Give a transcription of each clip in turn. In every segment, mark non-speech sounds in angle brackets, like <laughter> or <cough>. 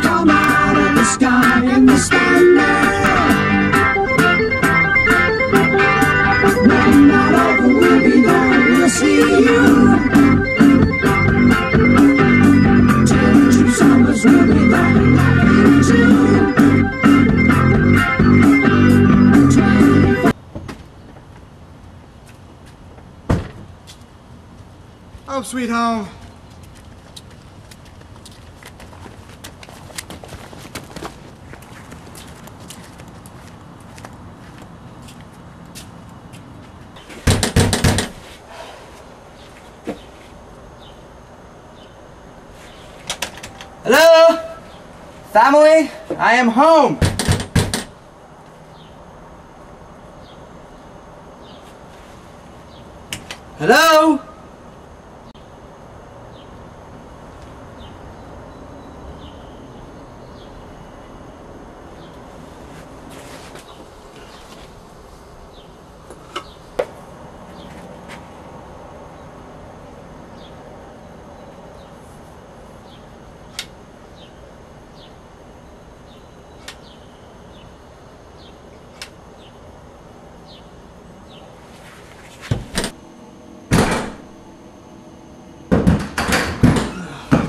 come out of the sky and the stand there. When that over will be there, we'll see you. Ten true summers will be you. Sweet home. Family? I am home. Hello?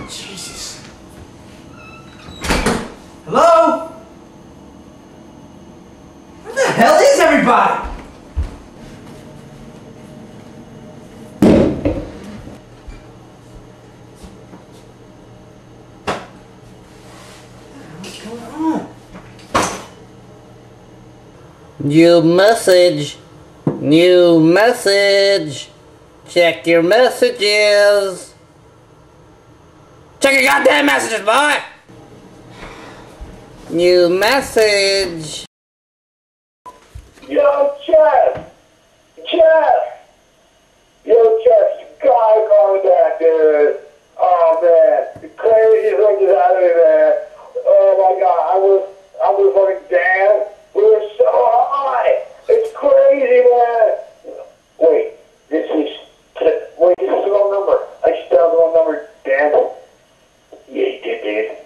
Jesus. Hello? Where the hell is everybody? What's going on? New message. New message. Check your messages. Check your goddamn messages, boy! New message. Yo, Chef! Chef! Yo, Chef, you gotta call me back, dude. Oh, man. The craziest thing just happened to me, man. Oh, my God. I was, I was fucking down. We were so high. It's crazy, man. Wait, this is, wait, this is the wrong number. I just dialed the wrong number. Damn it. Yeah, you did, dude.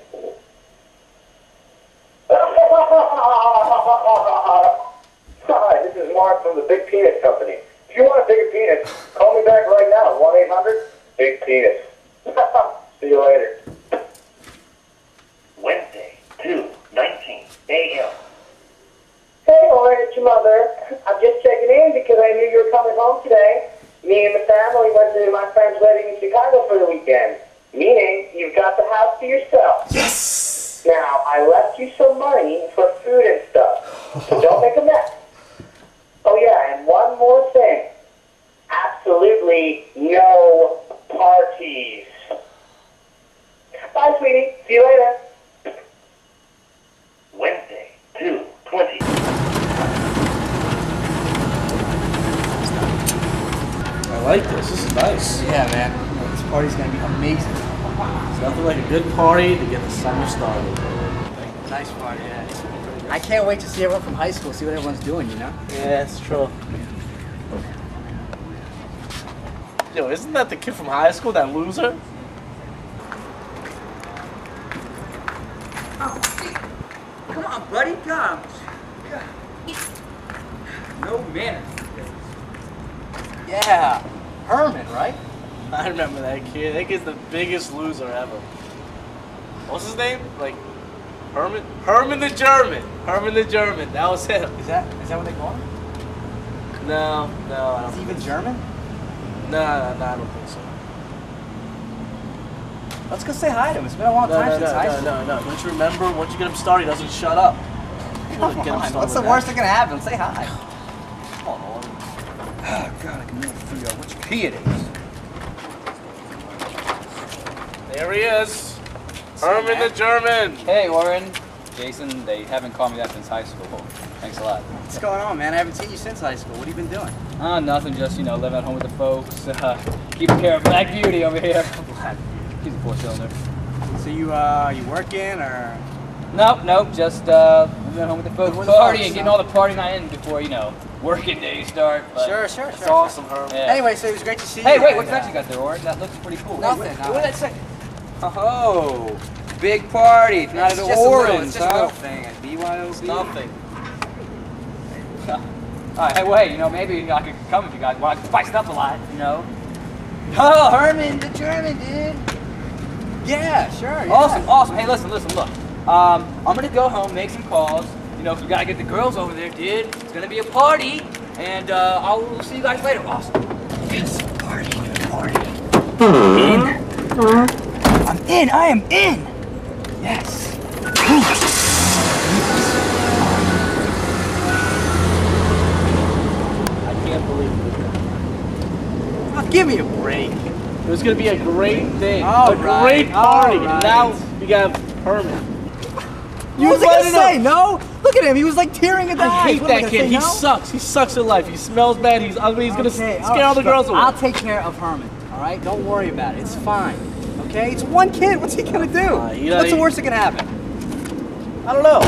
Hi, this is Mark from the Big Penis Company. If you want a bigger penis, call me back right now. 1 800 Big Penis. <laughs> See you later. Wednesday, 2 19 a.m. Hey, Lauren, it's your mother. I'm just checking in because I knew you were coming home today. Me and the family went to my friend's wedding in Chicago for the weekend. Meaning, you've got the house to yourself. Yes! Now, I left you some money for food and stuff. So don't make a mess. Yeah, and one more thing. Absolutely no parties. Bye, sweetie. See you later. Wednesday, 2 20. I like this. This is nice. Yeah, man. This party's gonna be amazing. It's nothing like a good party to get the summer started. Nice party, yeah. I can't wait to see everyone from high school, see what everyone's doing, you know? Yeah, it's true. Yo, isn't that the kid from high school, that loser? Oh, come on, buddy, come. No manners. Yeah, Herman, right? I remember that kid. That kid's the biggest loser ever. What's his name? Like Herman? Herman the German. Herman the German. That was him. Is that is that what they call him? No, no, I Is he even German? No, no, no, I don't think so. Let's go say hi to him. It's been a long No, time no, since no, high no, school. no, no. Don't you remember? Once you get him started, he doesn't shut up. Come get on, what's the with worst that. that can happen? Say hi. <sighs> Come on, Owen. Oh, God, I can never figure out which key it is. There he is. Herman the German. Hey, Warren. Jason, they haven't called me that since high school. Thanks a lot. What's going on, man? I haven't seen you since high school. What have you been doing? Ah, nothing, just, you know, living at home with the folks. <laughs> Uh, keeping care of Black Beauty over here. <laughs> Black Beauty. He's a four cylinder. So you, uh, you working or? Nope, nope, just uh, living at home with the folks, With the partying, folks, getting huh? all the party night in before, you know, working days start. But, Sure, sure, That's sure. awesome, Herman. Yeah. Anyway, so it was great to see you. Hey, wait, and, what's that uh, you got there, Warren? That looks pretty cool. Nothing, Wait, uh, what did that say? Oh, big party. Tonight It's at just the a little, it's just a huh? little thing at BYOB. Nothing. <laughs> All right, hey, wait, you know, maybe I could come if you guys want to spice it up a lot, you know? Oh, Herman, the German, dude. Yeah, sure. Yeah. Awesome, awesome. Hey, listen, listen, look. Um, I'm gonna go home, make some calls. You know, we gotta get the girls over there, dude. It's gonna be a party, and uh, I'll see you guys later. Awesome. Yes, party, party. In. I'm in. I am in. Yes. I can't believe it. Oh, give me a break. It was gonna be a great thing. All a right, great party. all And now we got Herman. You was was gonna lighting say no? Look at him. He was like tearing at the I eyes. hate What that kid. say, He no? sucks. He sucks at life. He smells bad. He's ugly. He's gonna Okay, scare all the girls away. I'll take care of Herman. All right, don't worry about it. It's fine. Okay, it's one kid. What's he gonna do? Uh, What's the worst that can happen? I don't know.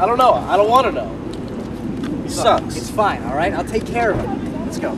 I don't know. I don't want to know. He sucks. It's fine. All right, I'll take care of him. Let's go.